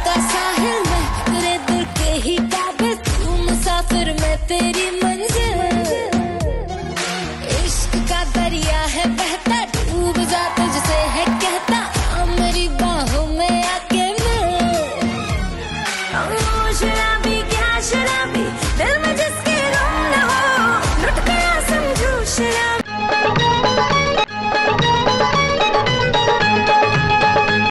साहिल मैं तेरे दिल के ही काबिल। तू मुसाफिर मैं तेरी